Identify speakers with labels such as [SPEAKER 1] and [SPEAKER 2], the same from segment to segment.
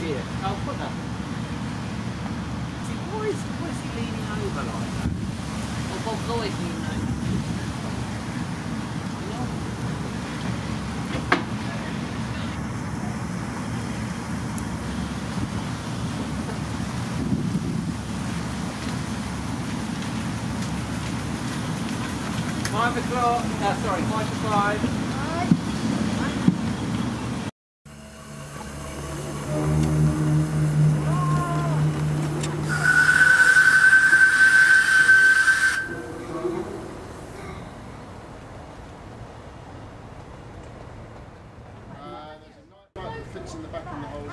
[SPEAKER 1] beer. Oh, what the? See, why is, why is he leaning over like that? Bob Lloyd over. Five
[SPEAKER 2] o'clock, uh, sorry, five to five. In the back of the holder.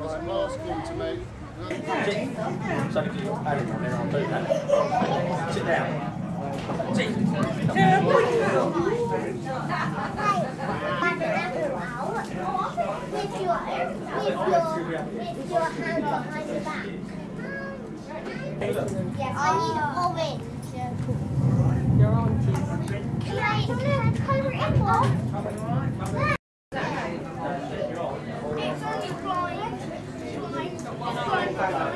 [SPEAKER 2] There's a call to make.
[SPEAKER 3] On there, I'll do that. Sit down.
[SPEAKER 4] With your, with your, hand behind your back. Yeah, I need orange.
[SPEAKER 1] Your aunties.
[SPEAKER 4] Can I, can I colour it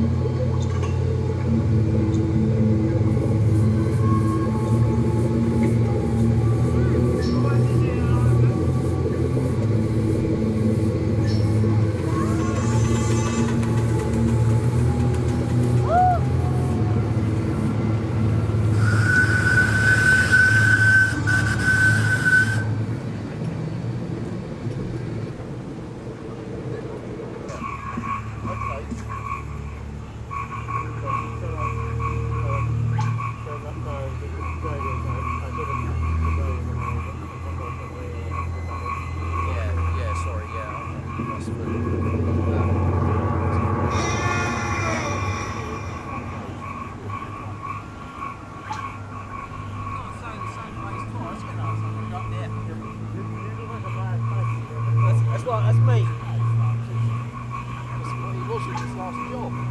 [SPEAKER 3] yeah. That's That's, me. That's what he was with his last job.